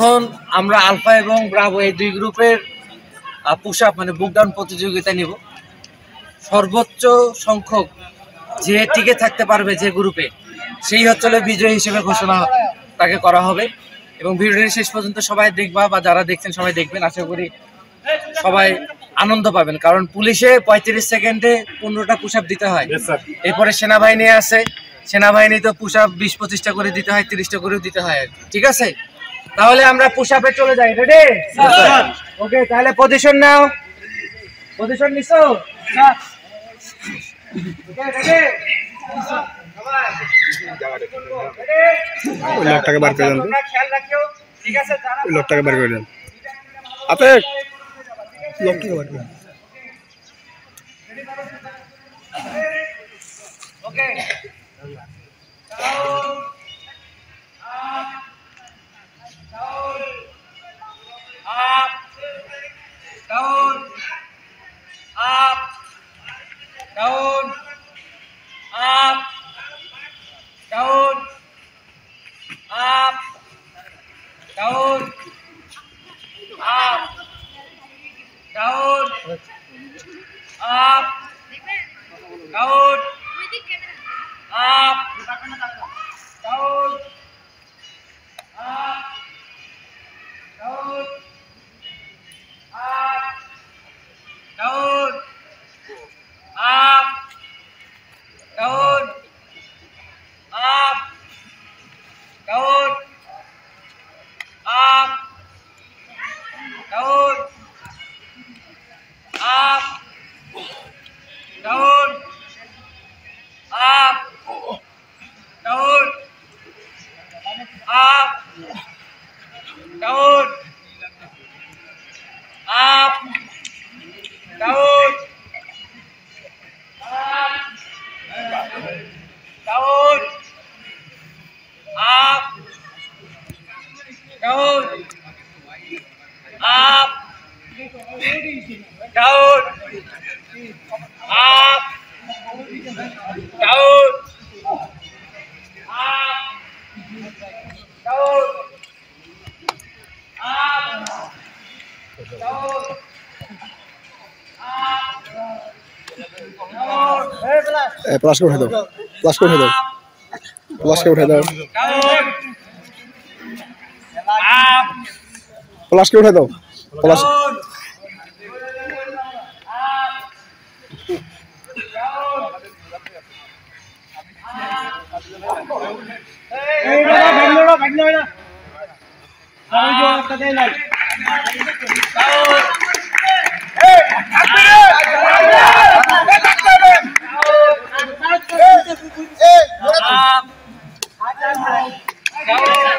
এখন আমরা আলফা এবং ব্রাভো এই দুই গ্রুপের পুশ আপ মানে বুকডাউন প্রতিযোগিতা নিব। সর্বোচ্চ সংখ্যক যে টিকে থাকতে পারবে যে গ্রুপে সেই হচ্ছে বিজয়ী হিসেবে ঘোষণা তাকে করা হবে। এবং ভিডিওটি শেষ পর্যন্ত সবাই দেখবা বা যারা দেখছেন সবাই দেখবেন। আশা করি সবাই আনন্দ পাবেন। কারণ পুলিশে পঁয়ত্রিশ সেকেন্ডে পনেরোটা পুশ দিতে হয়। এরপরে সেনাবাহিনী আছে। সেনাবাহিনী তো পুশ আপ বিশ পঁচিশটা করে দিতে হয় তিরিশটা করে দিতে হয় আর ঠিক আছে? তাহলে আমরা পুশ আপে চলে যাই রেডি ওকে তাহলে পজিশন নাও। পজিশন নিছো? ওই লোকটাকে বার করে দেন। তো। খেয়াল রাখিও ঠিক আছে যারা ওই লোকটাকে বার করে দেন। আপে লোকটাকে বার করে ওকে down up down up down up down up down down up down up down up down up down plus করে দাও প্লাস করে দাও প্লাস করে দাও পলাশকে উঠে দাও পলাশ Hey!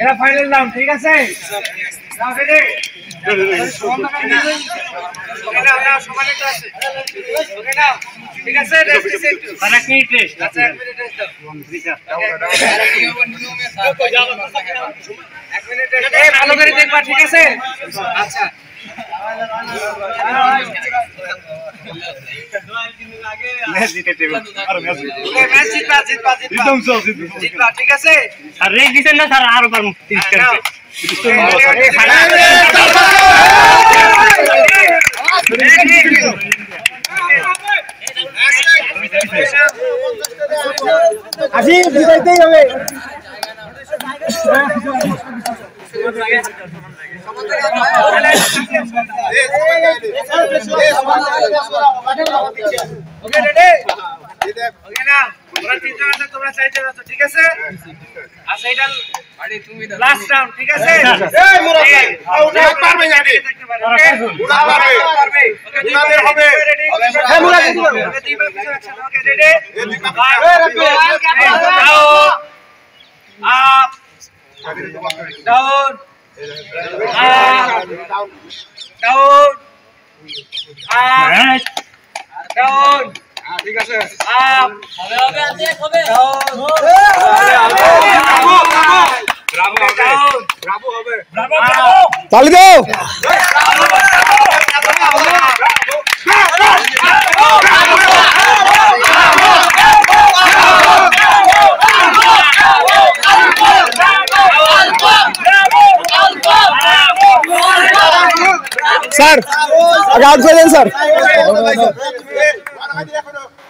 এরা ফাইনাল ঠিক আছে? ঠিক আছে? ভালো করে দেখবা ঠিক আছে আচ্ছা আরো পারবো अजीब जिताते ही। हमें ओके रेडी? রেডি ওকে না তোমরা তিনজন আছো তোমরা চারজন আছো ঠিক আছে আচ্ছা এটা লাস্ট রাউন্ড ঠিক আছে এই মুরাদ ভাই, এই, পারবে জানি। থাকতে পারে, পারবে। বার, হবে। হ্যাঁ, মুরাদ দিতে পারবে। Okay, দুই বার পিছনে একসাথে, okay, ready? এই up, down, ঠিক আছে up, down, ব্রাভো হবে down, তালি দাও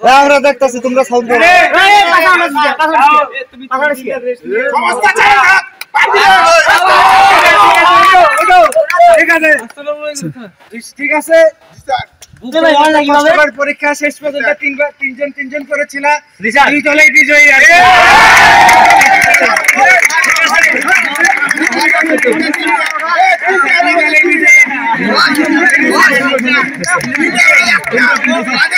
আমরা দেখতেছি তোমরা সাউন্ড ঠিক আছে ঠিক আছে সবার পরীক্ষা শেষ পর্যন্ত তিনবার তিনজন তিনজন করেছিল দুই দলেই বিজয়ী আছে তিনটা